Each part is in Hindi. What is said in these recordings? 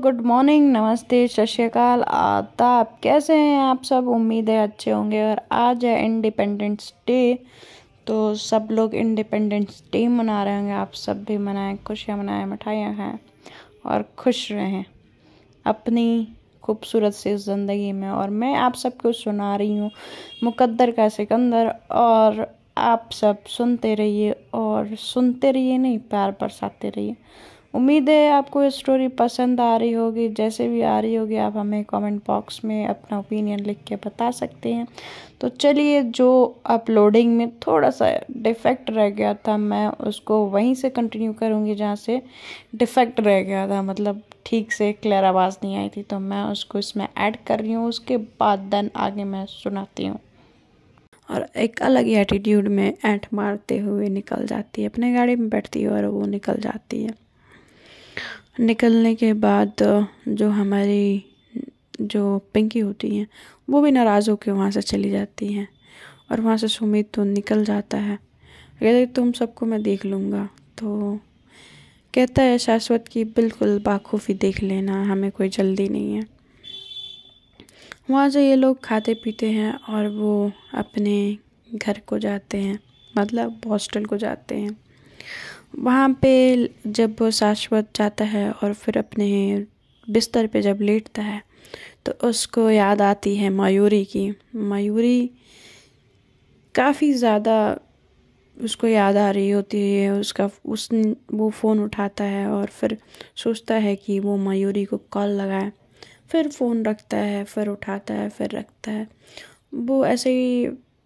गुड मॉर्निंग, नमस्ते, सत श्रीकाल आदाब, कैसे हैं आप सब? उम्मीद है अच्छे होंगे और आज है इंडिपेंडेंस डे तो सब लोग इंडिपेंडेंस डे मना रहे होंगे। आप सब भी मनाएँ, खुशियाँ मनाएँ, मिठाइयाँ खाएँ और खुश रहें अपनी खूबसूरत सी ज़िंदगी में। और मैं आप सबको सुना रही हूँ मुकद्दर का सिकंदर और आप सब सुनते रहिए और सुनते रहिए नहीं, प्यार बरसाते रहिए। उम्मीद है आपको ये स्टोरी पसंद आ रही होगी। जैसे भी आ रही होगी, आप हमें कमेंट बॉक्स में अपना ओपिनियन लिख के बता सकते हैं। तो चलिए, जो अपलोडिंग में थोड़ा सा डिफेक्ट रह गया था, मैं उसको वहीं से कंटिन्यू करूँगी जहाँ से डिफेक्ट रह गया था। मतलब ठीक से क्लियर आवाज़ नहीं आई थी तो मैं उसको इसमें ऐड कर रही हूँ। उसके बाद देन आगे मैं सुनाती हूँ। और एक अलग ही एटीट्यूड में ऐंठ मारते हुए निकल जाती है। अपने गाड़ी में बैठती है और वो निकल जाती है। निकलने के बाद जो हमारी, जो पिंकी होती हैं, वो भी नाराज़ होकर वहाँ से चली जाती हैं और वहाँ से सुमित तो निकल जाता है। कहते तुम सबको मैं देख लूँगा तो कहता है, शाश्वत की बिल्कुल बाखूफ़ी देख लेना, हमें कोई जल्दी नहीं है। वहाँ से ये लोग खाते पीते हैं और वो अपने घर को जाते हैं मतलब हॉस्टल को जाते हैं। वहाँ पे जब वो शाश्वत जाता है और फिर अपने बिस्तर पे जब लेटता है तो उसको याद आती है मयूरी की। मयूरी काफ़ी ज़्यादा उसको याद आ रही होती है, उसका उस वो फ़ोन उठाता है और फिर सोचता है कि वो मयूरी को कॉल लगाए। फिर फ़ोन रखता है, फिर उठाता है, फिर रखता है। वो ऐसे ही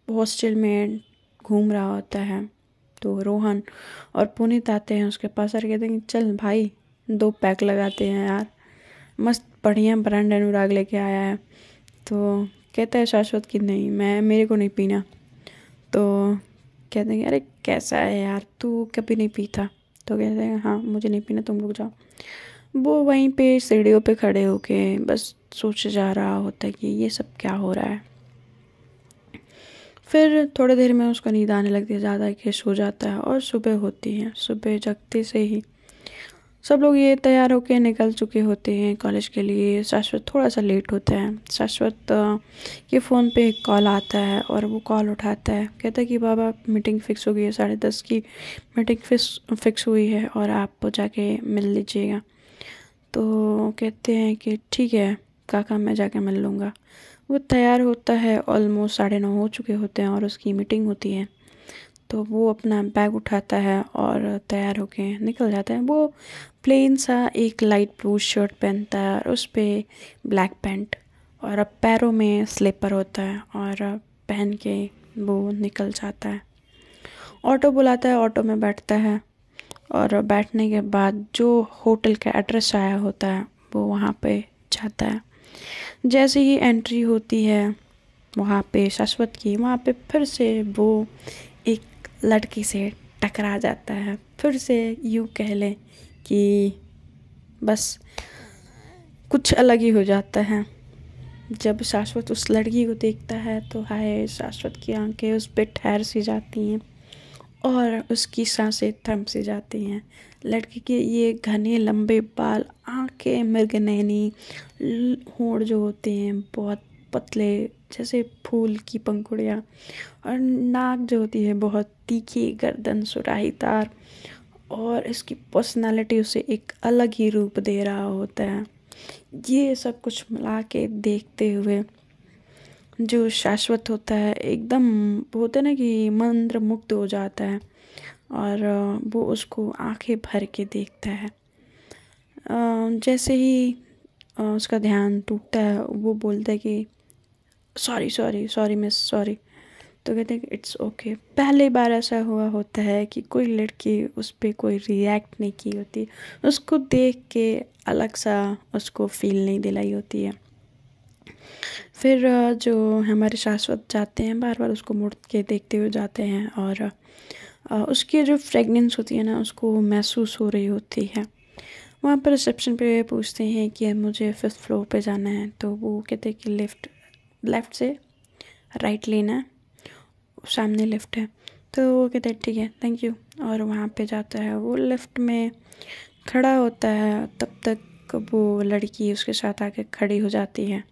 हॉस्टल में घूम रहा होता है। तो रोहन और पुनीत आते हैं उसके पास और कहते हैं चल भाई, दो पैक लगाते हैं यार। मस्त बढ़िया ब्रांड अनुराग लेके आया है। तो कहता है शाश्वत कि नहीं, मैं, मेरे को नहीं पीना। तो कहते हैं अरे कैसा है यार, तू कभी नहीं पीता। तो कहते हैं हाँ मुझे नहीं पीना, तुम रुक जाओ। वो वहीं पे सीढ़ियों पे खड़े होके बस सोच जा रहा होता है कि ये सब क्या हो रहा है। फिर थोड़ी देर में उसको नींद आने लगती है, ज़्यादा कि सो जाता है और सुबह होती है, सुबह जगते से ही। सब लोग ये तैयार होकर निकल चुके होते हैं कॉलेज के लिए। शाश्वत थोड़ा सा लेट होता है। शाश्वत के फ़ोन पे एक कॉल आता है और वो कॉल उठाता है। कहता है कि, बाबा, मीटिंग फ़िक्स हो गई है, साढ़े दस की मीटिंग फिक्स फिक्स हुई है और आप जाके मिल लीजिएगा। तो कहते हैं कि, ठीक है, काका, मैं जाके मिल लूँगा। वो तैयार होता है ऑलमोस्ट साढ़े नौ हो चुके होते हैं और उसकी मीटिंग होती है। तो वो अपना बैग उठाता है और तैयार होके निकल जाता है। वो प्लेन सा एक लाइट ब्लू शर्ट पहनता है और उस पर ब्लैक पैंट और अब पैरों में स्लीपर होता है और पहन के वो निकल जाता है। ऑटो बुलाता है, ऑटो में बैठता है और बैठने के बाद जो होटल का एड्रेस आया होता है, वो वहाँ पे जाता है। जैसे ही एंट्री होती है, वहाँ पे शाश्वत की, वहाँ पे फिर से वो एक लड़की से टकरा जाता है। फिर से यूँ कह लें कि बस कुछ अलग ही हो जाता है। जब शाश्वत उस लड़की को देखता है तो हाय, शाश्वत की आँखें उस पर ठहर सी जाती हैं और उसकी साँसें थम सी जाती हैं। लड़की के ये घने, लंबे बाल, आँखें मृग नैनी होड़ जो होते हैं, बहुत पतले जैसे फूल की पंखुड़ियाँ, और नाक जो होती है बहुत तीखी, गर्दन, सुराही तार, और इसकी पर्सनालिटी उसे एक अलग ही रूप दे रहा होता है। ये सब कुछ मिला के देखते हुए जो शाश्वत होता है, एकदम होता है ना कि मंत्र मुक्त हो जाता है। और वो उसको आँखें भर के देखता है। जैसे ही उसका ध्यान टूटता है, वो बोलता है कि sorry sorry sorry miss sorry तो कहते हैं कि इट्स ओके पहली बार ऐसा हुआ होता है कि कोई लड़की उस पर कोई रिएक्ट नहीं की होती। उसको देख के अलग सा उसको फील नहीं दिलाई होती है। फिर जो हमारे शाश्वत जाते हैं, बार बार उसको मुड़ के देखते हुए जाते हैं और उसकी जो फ्रेगनेंस होती है ना, उसको महसूस हो रही होती है। वहाँ पर रिसेप्शन पे पूछते हैं कि मुझे फिफ्थ फ्लोर पे जाना है। तो वो कहते हैं कि लेफ़्ट लेफ़्ट से राइट लेना है। सामने लिफ्ट है। तो वो कहते हैं, ठीक है थैंक यू और वहाँ पे जाता है। वो लिफ्ट में खड़ा होता है। तब तक वो लड़की उसके साथ आके खड़ी हो जाती है।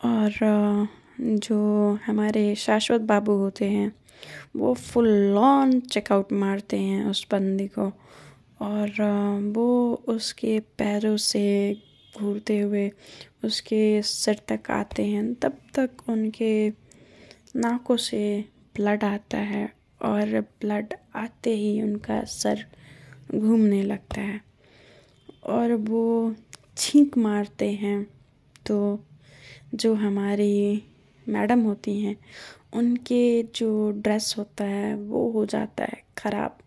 और जो हमारे शाश्वत बाबू होते हैं वो फुल ऑन चेकआउट मारते हैं उस बंदी को। और वो उसके पैरों से घूरते हुए उसके सिर तक आते हैं। तब तक उनके नाकों से ब्लड आता है और ब्लड आते ही उनका सर घूमने लगता है। और वो छींक मारते हैं तो जो हमारी मैडम होती हैं, उनके जो ड्रेस होता है, वो हो जाता है ख़राब।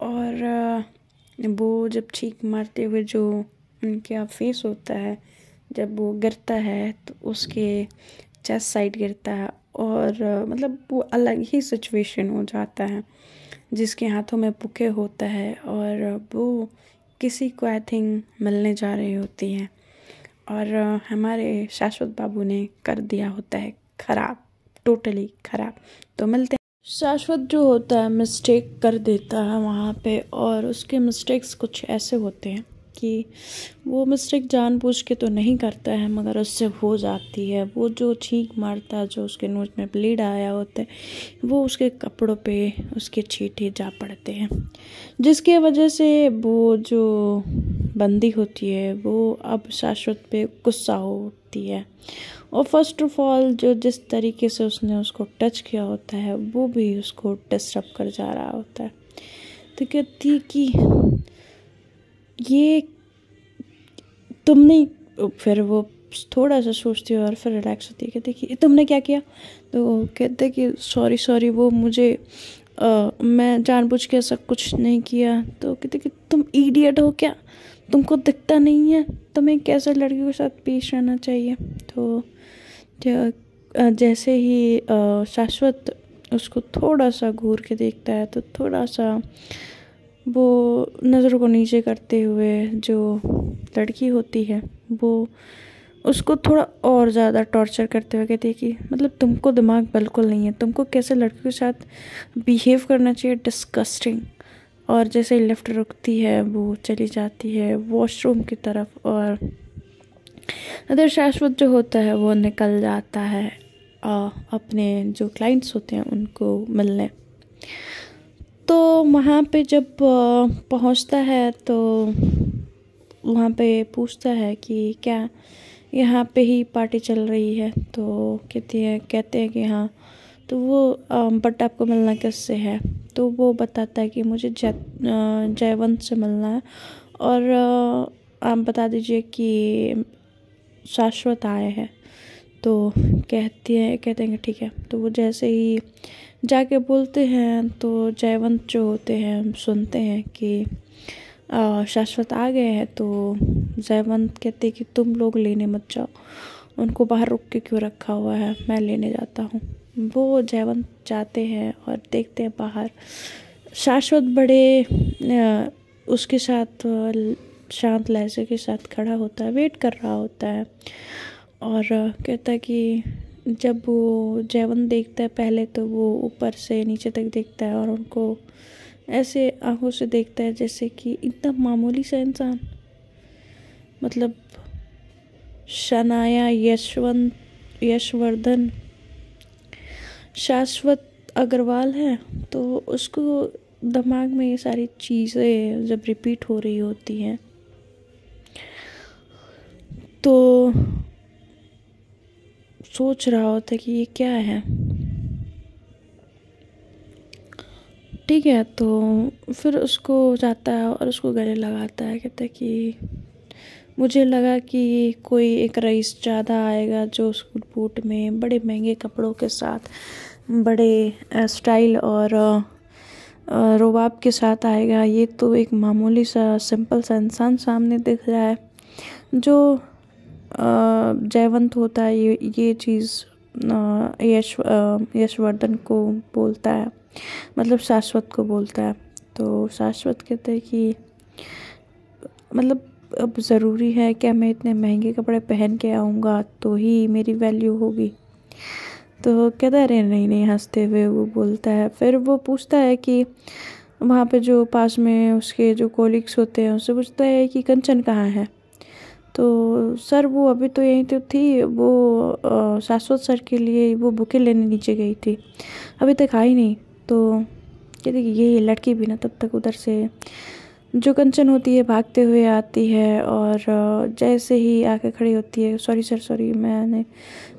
और वो जब छींक मारते हुए जो उनका फेस होता है, जब वो गिरता है तो उसके चेस्ट साइड गिरता है और मतलब वो अलग ही सिचुएशन हो जाता है, जिसके हाथों में पुके होता है और वो किसी को आई थिंक मिलने जा रही होती हैं। और हमारे शाश्वत बाबू ने कर दिया होता है ख़राब टोटली ख़राब। तो मिलते हैं। शाश्वत जो होता है मिस्टेक कर देता है वहाँ पे और उसके मिस्टेक्स कुछ ऐसे होते हैं कि वो मिस्टेक जानबूझ के तो नहीं करता है, मगर उससे हो जाती है। वो जो छींक मारता है जो उसके नोज़ में ब्लीड आया होता है, वो उसके कपड़ों पे उसके छींटे जा पड़ते हैं। जिसके वजह से वो जो बंदी होती है वो अब शाश्वत पे गुस्सा होती है। और फ़र्स्ट ऑफ़ ऑल जो जिस तरीके से उसने उसको टच किया होता है वो भी उसको डिस्टर्ब कर जा रहा होता है। तो कहती कि ये तुमने फिर वो थोड़ा सा सोचती है और फिर रिलैक्स होती है। कहते कि तुमने क्या किया? तो कहते कि सॉरी सॉरी वो मुझे आ, मैं जानबूझ के ऐसा कुछ नहीं किया। तो कहते कि तुम ईडियट हो क्या? तुमको दिखता नहीं है, तुम्हें कैसे लड़कियों के साथ पेश रहना चाहिए? तो जैसे ही शाश्वत उसको थोड़ा सा घूर के देखता है तो थोड़ा सा वो नज़रों को नीचे करते हुए जो लड़की होती है, वो उसको थोड़ा और ज़्यादा टॉर्चर करते हुए कहती है कि मतलब तुमको दिमाग बिल्कुल नहीं है, तुमको कैसे लड़कियों के साथ बिहेव करना चाहिए? डिस्कस्टिंग और जैसे लिफ्ट रुकती है वो चली जाती है वॉशरूम की तरफ़ और अदर शाश्वत जो होता है वो निकल जाता है आ, अपने जो क्लाइंट्स होते हैं उनको मिलने। तो वहाँ पे जब पहुँचता है तो वहाँ पे पूछता है कि क्या यहाँ पे ही पार्टी चल रही है? तो कहती है कहते हैं कि हाँ तो वो बट आपको मिलना किससे है? तो वो बताता है कि मुझे जय जयवंत से मिलना है। और आप बता दीजिए कि शाश्वत आए हैं। तो कहती है, कहते हैं ठीक है। तो वो जैसे ही जाके बोलते हैं तो जयवंत जो होते हैं, सुनते हैं कि शाश्वत आ गए हैं तो जयवंत कहते हैं कि तुम लोग लेने मत जाओ। उनको बाहर रुक के क्यों रखा हुआ है? मैं लेने जाता हूँ। वो जयवंत जाते हैं और देखते हैं बाहर। शाश्वत बड़े उसके साथ शांत लहजे के साथ खड़ा होता है, वेट कर रहा होता है और कहता है कि जब वो जयवंत देखता है पहले तो वो ऊपर से नीचे तक देखता है और उनको ऐसे आँखों से देखता है जैसे कि इतना मामूली सा इंसान। मतलब शनाया, यशवंत, यशवर्धन शाश्वत अग्रवाल है तो उसको दिमाग में ये सारी चीज़ें जब रिपीट हो रही होती हैं तो सोच रहा होता कि ये क्या है। ठीक है तो फिर उसको जाता है और उसको गले लगाता है, कहता है कि मुझे लगा कि कोई एक रईस ज़्यादा आएगा जो स्कूल बूट में बड़े महँगे कपड़ों के साथ, बड़े स्टाइल और रोबाब के साथ आएगा। ये तो एक मामूली सा, सिंपल सा इंसान सामने दिख रहा है, जो जयवंत होता है। ये ये चीज़ यश यशवर्धन को बोलता है मतलब शाश्वत को बोलता है। तो शाश्वत कहते हैं कि मतलब अब ज़रूरी है क्या मैं इतने महँगे कपड़े पहन के आऊँगा तो ही मेरी वैल्यू होगी। तो कहता अरे नहीं नहीं हँसते हुए वो बोलता है। फिर वो पूछता है कि वहाँ पे जो पास में उसके जो कोलिग्स होते हैं उससे पूछता है कि कंचन कहाँ है? तो सर वो अभी तो यहीं तो थी, वो शाश्वत सर के लिए वो बुके लेने नीचे गई थी। अभी तक आई नहीं तो कहते कि ये लड़की भी ना तब तक उधर से जो कंचन होती है, भागते हुए आती है और जैसे ही आके खड़ी होती है, सॉरी सर, सॉरी, मैंने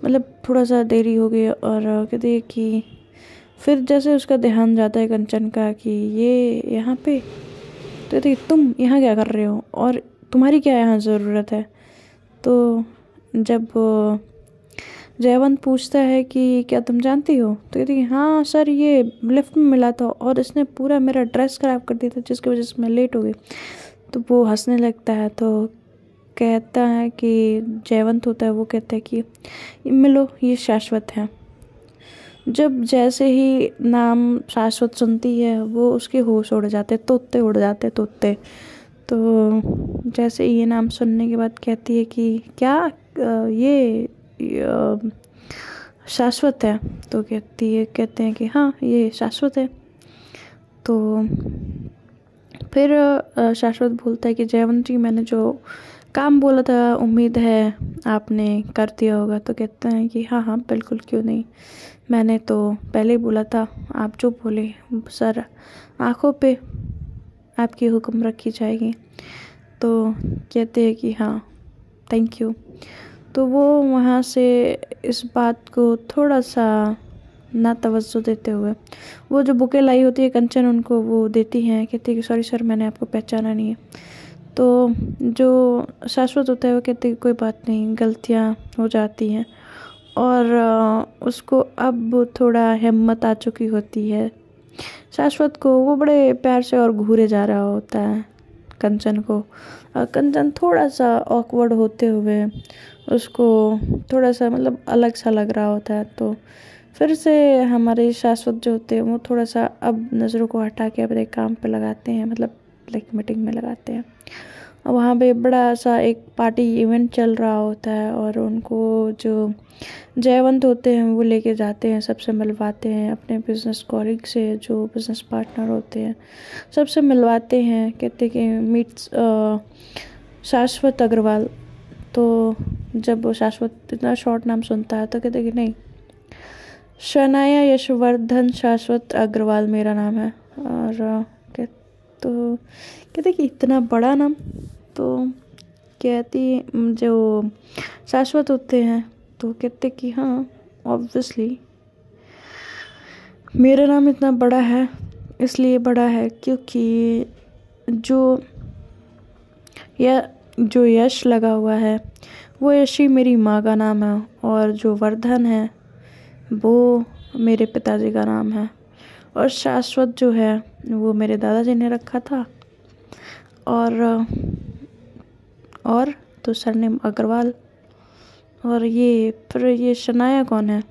मतलब थोड़ा सा देरी हो गई। और कहते हैं कि फिर जैसे उसका ध्यान जाता है कंचन का कि ये यहाँ पे तो कहते तुम यहाँ क्या कर रहे हो और तुम्हारी क्या यहाँ ज़रूरत है? तो जब जयवंत पूछता है कि क्या तुम जानती हो? तो कहती है हाँ सर, ये लिफ्ट में मिला था और इसने पूरा मेरा ड्रेस ख़राब कर दिया था जिसकी वजह से मैं लेट हो गई। तो वो हंसने लगता है तो कहता है कि जयवंत होता है, वो कहता है कि मिलो, ये शाश्वत है। जब जैसे ही नाम शाश्वत सुनती है, वो उसके होश उड़ जाते, तोते उड़ जाते, तोते। तो जैसे ये नाम सुनने के बाद कहती है कि क्या ये शाश्वत है। तो कहती है, कहते हैं कि हाँ ये शाश्वत है। तो फिर शाश्वत बोलता है कि जयवंत जी, मैंने जो काम बोला था, उम्मीद है आपने कर दिया होगा। तो कहते हैं कि हाँ हाँ बिल्कुल, क्यों नहीं? मैंने तो पहले ही बोला था, आप जो बोले, सर, आँखों पे आपकी हुक्म रखी जाएगी। तो कहते हैं कि हाँ थैंक यू तो वो वहाँ से इस बात को थोड़ा सा ना तवज्जो देते हुए, वो जो बुके लाई होती है कंचन, उनको वो देती हैं, कहती है कि, सॉरी सर, मैंने आपको पहचाना नहीं है। तो जो शाश्वत होता है, वो कहते हैं कोई बात नहीं, गलतियाँ हो जाती हैं। और उसको अब थोड़ा हिम्मत आ चुकी होती है। शाश्वत को वो बड़े प्यार से और घूरे जा रहा होता है। कंचन को। कंचन थोड़ा सा ऑकवर्ड होते हुए उसको थोड़ा सा मतलब अलग सा लग रहा होता है तो फिर से हमारे शाश्वत जो होते हैं, वो थोड़ा सा अब नज़रों को हटा के अपने काम पे लगाते हैं मतलब लाइक मीटिंग में लगाते हैं। वहाँ पे बड़ा सा एक पार्टी इवेंट चल रहा होता है और उनको जो जयवंत होते हैं वो लेके जाते हैं, सबसे मिलवाते हैं, अपने बिज़नेस कॉलिग से जो बिज़नेस पार्टनर होते हैं, सबसे मिलवाते हैं, कहते कि मीट्स शाश्वत अग्रवाल। तो जब वो शाश्वत इतना शॉर्ट नाम सुनता है तो कहते कि नहीं, शनाया यशवर्धन शाश्वत अग्रवाल मेरा नाम है। और तो कहते कि इतना बड़ा नाम तो कहती जो शाश्वत होते हैं तो कहते कि हाँ ऑब्वियसली मेरा नाम इतना बड़ा है, इसलिए बड़ा है क्योंकि जो या, जो यश लगा हुआ है, वो यश ही मेरी माँ का नाम है और जो वर्धन है, वो मेरे पिताजी का नाम है। और शाश्वत जो है, वो मेरे दादाजी ने रखा था। और और तो सरनेम अग्रवाल। और ये, फिर ये शनाया कौन है?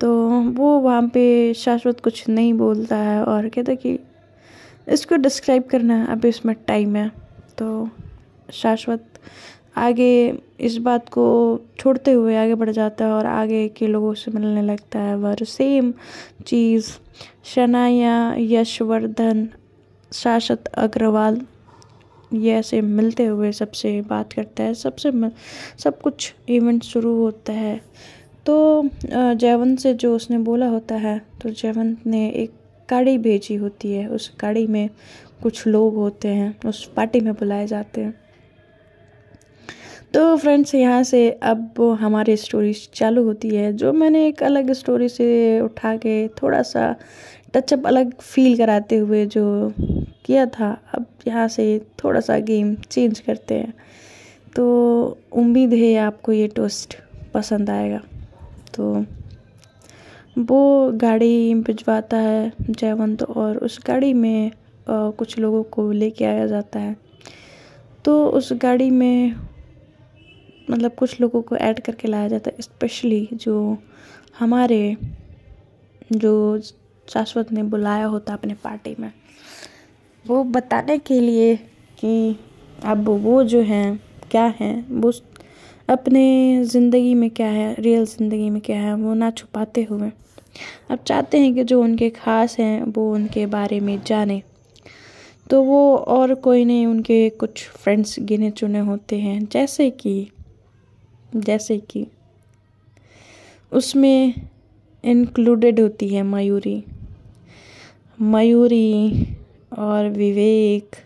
तो वो वहाँ पे शाश्वत कुछ नहीं बोलता है और कहता कि, इसको डिस्क्राइब करना है अभी इसमें टाइम है। तो शाश्वत आगे इस बात को छोड़ते हुए आगे बढ़ जाता है और आगे के लोगों से मिलने लगता है वह सेम चीज़। शनाया, यशवर्धन, शाश्वत अग्रवाल, ये ऐसे मिलते हुए सबसे बात करता है। सबसे सब कुछ इवेंट शुरू होता है। तो जयवंत से जो उसने बोला होता है तो जयवंत ने एक गाड़ी भेजी होती है। उस गाड़ी में कुछ लोग होते हैं, उस पार्टी में बुलाए जाते हैं। तो फ्रेंड्स यहाँ से अब हमारी स्टोरी चालू होती है जो मैंने एक अलग स्टोरी से उठा के थोड़ा सा टचअप अलग फील कराते हुए जो किया था अब यहाँ से थोड़ा सा गेम चेंज करते हैं। तो उम्मीद है आपको ये टोस्ट पसंद आएगा। तो वो गाड़ी भिजवाता है जयवंत और उस गाड़ी में आ, कुछ लोगों को लेके आया जाता है। तो उस गाड़ी में मतलब कुछ लोगों को ऐड करके लाया जाता है स्पेशली जो हमारे, जो शाश्वत ने बुलाया होता अपने पार्टी में। वो बताने के लिए कि अब वो जो हैं, क्या हैं, वो अपने ज़िंदगी में क्या है रियल ज़िंदगी में क्या है, वो ना छुपाते हुए। अब चाहते हैं कि जो उनके ख़ास हैं, वो उनके बारे में जाने। तो वो और कोई नहीं, उनके कुछ फ्रेंड्स गिने चुने होते हैं, जैसे कि जैसे कि उसमें इंक्लूडेड होती है मयूरी। मयूरी और विवेक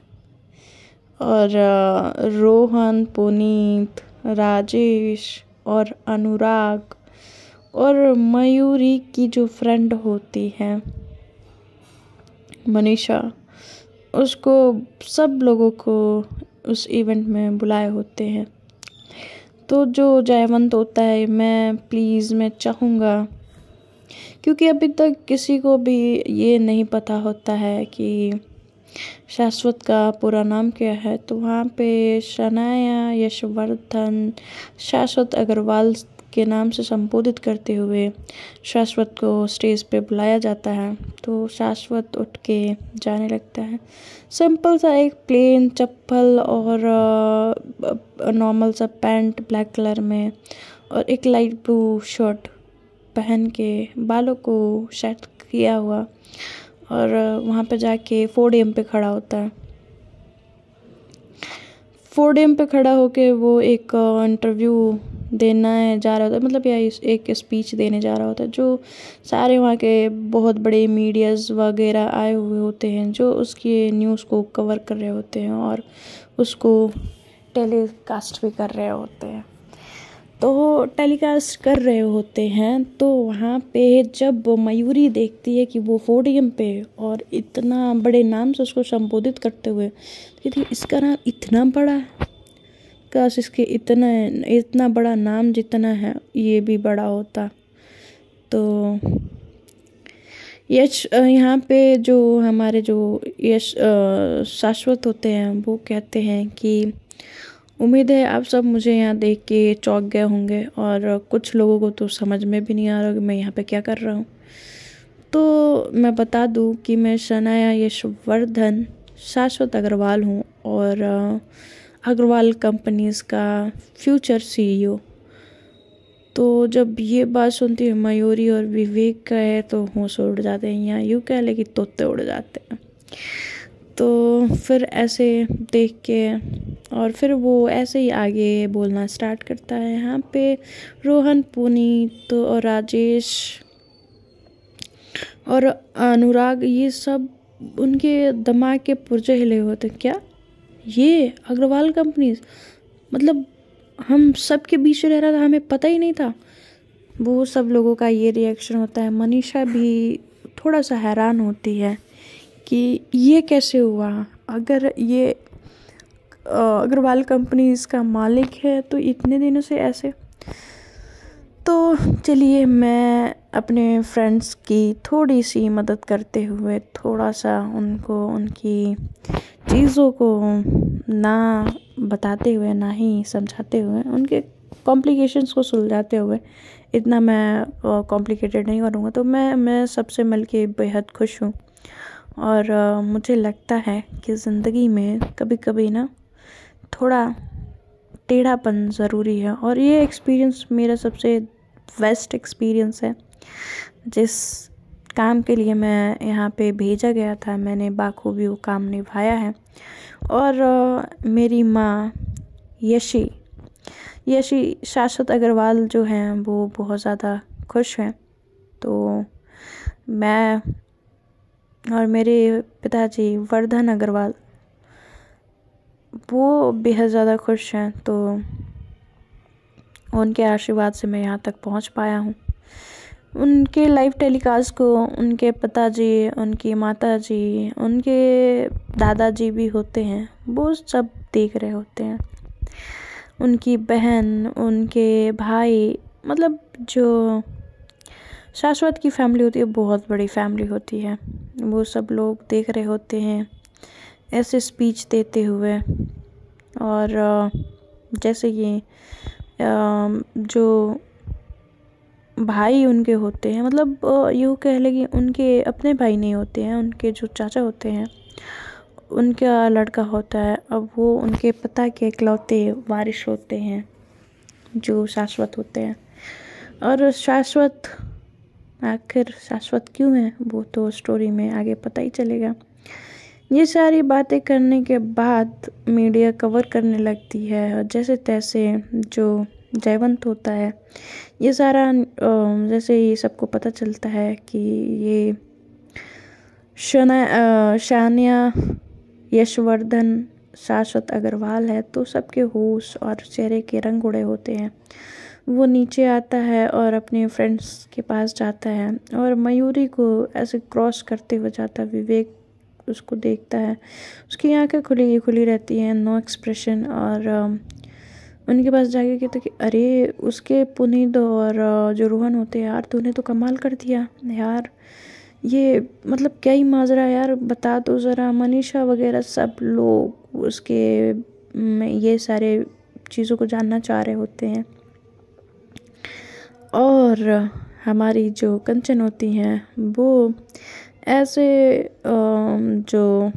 और रोहन, पुनीत, राजेश और अनुराग और मयूरी की जो फ्रेंड होती है, मनीषा, उसको सब लोगों को उस इवेंट में बुलाए होते हैं। तो जो जयवंत होता है, मैं प्लीज़ मैं चाहूँगा। क्योंकि अभी तक किसी को भी ये नहीं पता होता है कि शाश्वत का पूरा नाम क्या है। तो वहाँ पे शनाया, यशवर्धन, शाश्वत अग्रवाल के नाम से संबोधित करते हुए शाश्वत को स्टेज पे बुलाया जाता है तो शाश्वत उठ के जाने लगता है। सिंपल सा एक प्लेन चप्पल और नॉर्मल सा पैंट ब्लैक कलर में और एक लाइट ब्लू शर्ट पहन के बालों को सेट किया हुआ और, वहाँ पे जाके फोडियम पे खड़ा होता है। फोडियम पे खड़ा होके वो एक इंटरव्यू देना है, जा रहा होता है मतलब या एक स्पीच देने जा रहा होता है, जो सारे वहाँ के बहुत बड़े मीडियाज़ वगैरह आए हुए होते हैं, जो उसकी न्यूज़ को कवर कर रहे होते हैं और उसको टेलीकास्ट भी कर रहे होते हैं। तो टेलीकास्ट कर रहे होते हैं तो वहाँ पे जब मयूरी देखती है कि वो फोडियम पे और इतना बड़े नाम से उसको संबोधित करते हुए कहती इसका नाम इतना बड़ा है? काश इसके इतना इतना बड़ा नाम जितना है, ये भी बड़ा होता। तो यश यहाँ पे जो हमारे जो यश शाश्वत होते हैं, वो कहते हैं कि उम्मीद है आप सब मुझे यहाँ देख के चौंक गए होंगे और कुछ लोगों को तो समझ में भी नहीं आ रहा कि मैं यहाँ पे क्या कर रहा हूँ। तो मैं बता दूँ कि मैं शनाया यशवर्धन, शाश्वत अग्रवाल हूँ और अग्रवाल कंपनीज़ का फ्यूचर सीईओ। तो जब ये बात सुनती है मयूरी और विवेक का है तो होश उड़ जाते हैं, यहाँ यूँ कह ले कि तोते उड़ जाते हैं। तो फिर ऐसे देख के और फिर वो ऐसे ही आगे बोलना स्टार्ट करता है। यहाँ पे रोहन, पुनीत और राजेश और अनुराग, ये सब उनके दिमाग के पुर्जे हिले होते क्या? ये अग्रवाल कंपनीज़ मतलब हम सब के बीच रह रहा था, हमें पता ही नहीं था। वो सब लोगों का ये रिएक्शन होता है। मनीषा भी थोड़ा सा हैरान होती है। कि ये कैसे हुआ? अगर ये अग्रवाल कंपनीज़ का मालिक है तो इतने दिनों से ऐसे। तो चलिए, मैं अपने फ्रेंड्स की थोड़ी सी मदद करते हुए थोड़ा सा उनको, उनकी चीज़ों को ना बताते हुए, ना ही समझाते हुए, उनके कॉम्प्लिकेशंस को सुलझाते हुए, इतना मैं कॉम्प्लिकेटेड नहीं करूँगा। तो मैं मैं सबसे मिल के बेहद खुश हूँ। और मुझे लगता है कि ज़िंदगी में कभी कभी ना थोड़ा टेढ़ापन ज़रूरी है और ये एक्सपीरियंस मेरा सबसे बेस्ट एक्सपीरियंस है। जिस काम के लिए मैं यहाँ पे भेजा गया था, मैंने बाखूबी वो काम निभाया है और मेरी माँ यशी यशी शाश्वत अग्रवाल जो हैं वो बहुत ज़्यादा खुश हैं। तो मैं और मेरे पिताजी वर्धन अग्रवाल, वो बेहद ज़्यादा खुश हैं तो उनके आशीर्वाद से मैं यहाँ तक पहुँच पाया हूँ। उनके लाइव टेलीकास्ट को उनके पिताजी, उनकी माताजी, उनके दादाजी भी होते हैं, वो सब देख रहे होते हैं। उनकी बहन, उनके भाई मतलब जो शाश्वत की फैमिली होती है, बहुत बड़ी फैमिली होती है। वो सब लोग देख रहे होते हैं, ऐसे स्पीच देते हुए। और जैसे कि जो भाई उनके होते हैं मतलब यूँ कह लें कि उनके अपने भाई नहीं होते हैं, उनके जो चाचा होते हैं, उनका लड़का होता है, अब वो उनके पता के इकलौते वारिश होते हैं, जो शाश्वत होते हैं। और शाश्वत आखिर शाश्वत क्यों है? वो तो स्टोरी में आगे पता ही चलेगा। ये सारी बातें करने के बाद मीडिया कवर करने लगती है और जैसे तैसे जो जयवंत होता है, ये सारा जैसे ये सबको पता चलता है कि ये शना शानिया, यशवर्धन, शाश्वत अग्रवाल है तो सबके होश और चेहरे के रंग उड़े होते हैं। वो नीचे आता है और अपने फ्रेंड्स के पास जाता है और मयूरी को ऐसे क्रॉस करते हुए जाता है, विवेक उसको देखता है। उसकी आँखें खुली ही खुली रहती हैं नो एक्सप्रेशन और उनके पास जाके कहते कि, अरे, उसके पुनीत और जो रोहन होते हैं यार, तूने तो कमाल कर दिया। यार, ये मतलब क्या ही माजरा यार, बता दो ज़रा। मनीषा वगैरह सब लोग उसके ये सारे चीज़ों को जानना चाह रहे होते हैं। और हमारी जो कंचन होती हैं, वो ऐसे जो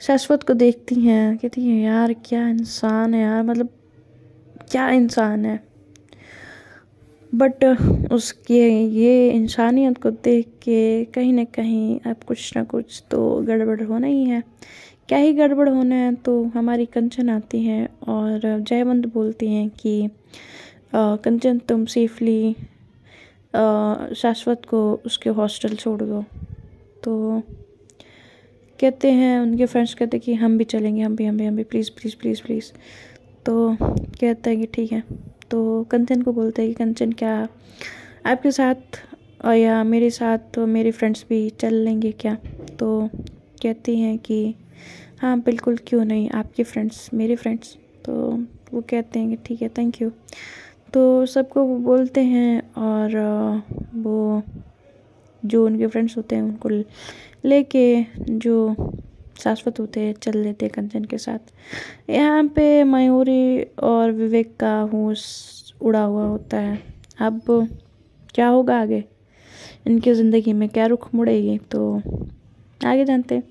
शाश्वत को देखती हैं, कहती हैं, यार, क्या इंसान है यार मतलब क्या इंसान है? बट उसके, ये इंसानियत को देख के कहीं ना कहीं अब कुछ ना कुछ तो गड़बड़ होना ही है। क्या ही गड़बड़ होना है तो हमारी कंचन आती हैं और जयवंत बोलती हैं कि कंचन, तुम सेफली शाश्वत को उसके हॉस्टल छोड़ दो। तो कहते हैं, उनके फ्रेंड्स कहते हैं कि हम भी चलेंगे, हम भी हम भी हम भी प्लीज़ प्लीज़ प्लीज़ प्लीज़ तो कहता है कि ठीक है। तो कंचन को बोलते हैं कि कंचन, क्या आपके साथ और या मेरे साथ तो मेरे फ्रेंड्स भी चल लेंगे क्या? तो कहती हैं कि हाँ बिल्कुल, क्यों नहीं? आपके फ्रेंड्स मेरे फ्रेंड्स तो वो कहते हैं कि ठीक है थैंक यू तो सबको वो बोलते हैं और वो जो उनके फ्रेंड्स होते हैं उनको लेके जो शाश्वत होते हैं, चल लेते हैं कंचन के साथ। यहाँ पे मयूरी और विवेक का होश उड़ा हुआ होता है। अब क्या होगा आगे? इनकी ज़िंदगी में क्या रुख मुड़ेगी? तो आगे जानते हैं।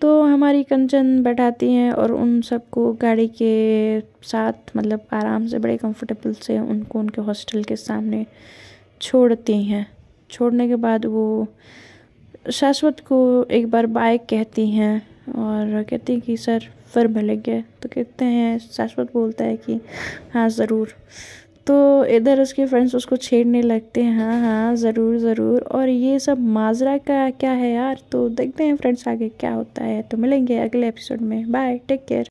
तो हमारी कंचन बैठाती हैं और उन सबको गाड़ी के साथ मतलब आराम से, बड़े कंफर्टेबल से उनको, उनके हॉस्टल के सामने छोड़ती हैं। छोड़ने के बाद वो शाश्वत को एक बार बाय कहती हैं और कहती हैं कि, सर, फिर मिलेंगे? तो कहते हैं, शाश्वत बोलता है कि हाँ ज़रूर। तो इधर उसके फ्रेंड्स उसको छेड़ने लगते हैं। हाँ हाँ ज़रूर ज़रूर। और ये सब माजरा का क्या है यार? तो देखते हैं फ्रेंड्स आगे क्या होता है। तो मिलेंगे अगले एपिसोड में। Bye take care